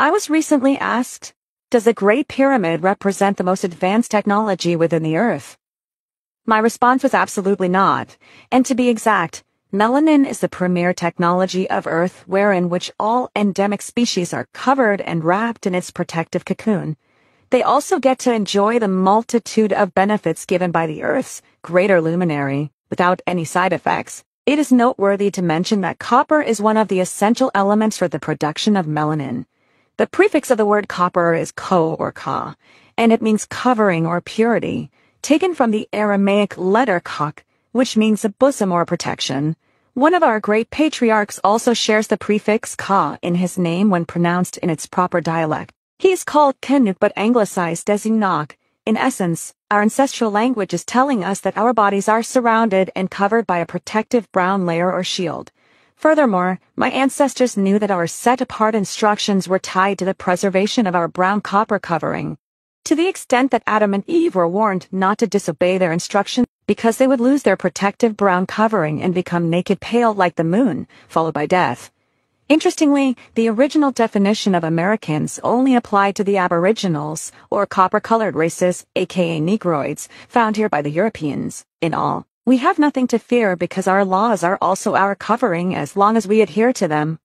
I was recently asked, does the Great Pyramid represent the most advanced technology within the Earth? My response was absolutely not, and to be exact, melanin is the premier technology of Earth wherein which all endemic species are covered and wrapped in its protective cocoon. They also get to enjoy the multitude of benefits given by the Earth's greater luminary without any side effects. It is noteworthy to mention that copper is one of the essential elements for the production of melanin. The prefix of the word copper is ko or ka, and it means covering or purity, taken from the Aramaic letter kak, which means a bosom or protection. One of our great patriarchs also shares the prefix ka in his name when pronounced in its proper dialect. He is called Kenuk but anglicized as Enoch. In essence, our ancestral language is telling us that our bodies are surrounded and covered by a protective brown layer or shield. Furthermore, my ancestors knew that our set-apart instructions were tied to the preservation of our brown copper covering. To the extent that Adam and Eve were warned not to disobey their instructions because they would lose their protective brown covering and become naked pale like the moon, followed by death. Interestingly, the original definition of Americans only applied to the Aboriginals, or copper-colored races, aka Negroids, found here by the Europeans. In all, we have nothing to fear because our laws are also our covering as long as we adhere to them.